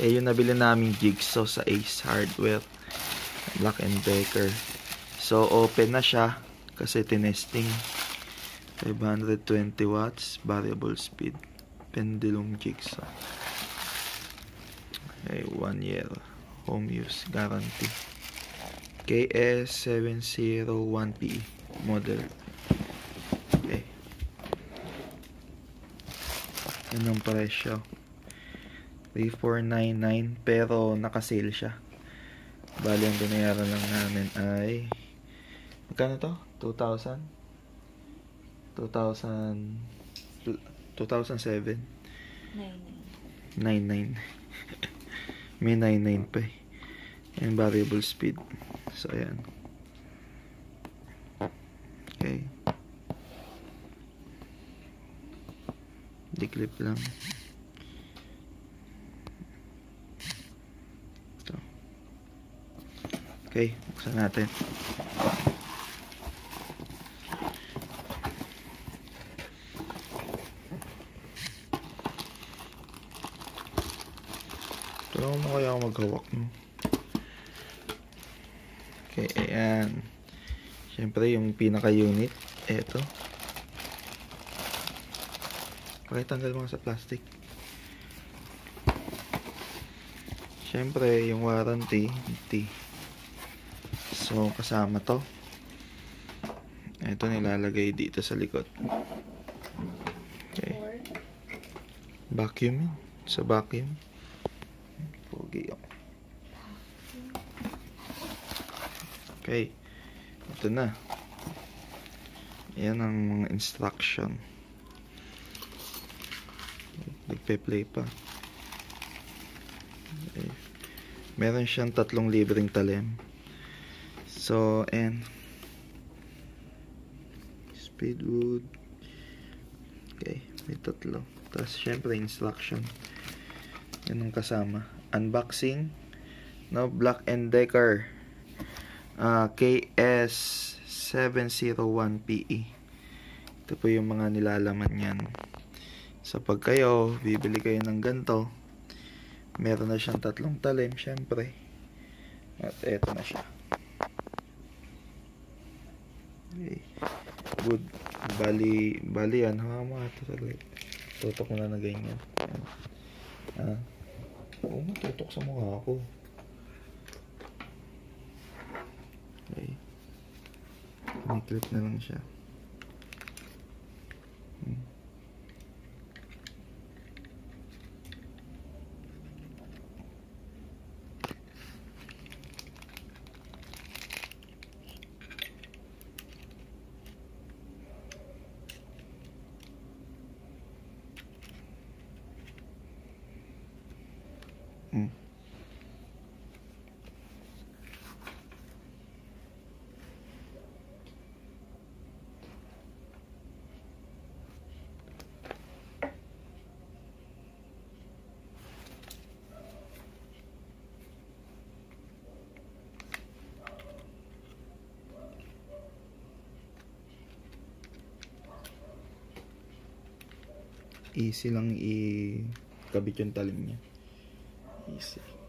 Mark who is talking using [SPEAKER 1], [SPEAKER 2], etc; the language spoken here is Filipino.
[SPEAKER 1] Eh, yung nabili naming jigsaw sa Ace Hardware. Black and Decker. So, open na siya. Kasi tinesting. 520 watts. Variable speed. Pendulum jigsaw. Okay, 1 year. Home use guarantee. KS701PE model. Okay. Yan ang presyo. 3499 pero naka-sale siya. Bali ang binayaran lang namin ay magkano to? 2,000? 2,000 2007 99 may 99 pa eh. And variable speed. So ayan. Okay. Declip lang okay buksan natin Tulungan mo kaya ako maghawak mo. Okay, ayan. Siyempre, yung pinaka-unit. Eto. Pakitanggal mo sa plastic. Siyempre, yung warranty. T. So, kasama to. Ito nilalagay dito sa likod. Okay. Vacuum yun. Sa vacuum. Pogi ako. Okay. Ito na. Yan ang mga instruction. Nagpe-play pa. Okay. Meron siyang tatlong libreng talem. So, and Speedwood. Okay, may tatlo. Tapos, syempre, instruction. Yan ang kasama. Unboxing. No, Black and Decker. Uh, KS701PE. Ito po yung mga nilalaman yan. So, pag kayo, bibili kayo ng ganito, meron na siyang tatlong talim, syempre. At eto na siya. Okay. Good. Bali, bali yan. Ha, mga tutok. Tutok mo na na ganyan. Yan. Ah. Oo, tutok sa mukha ko. Okay. May na lang siya. Easy lang i-kabit yung talim niya. Easy.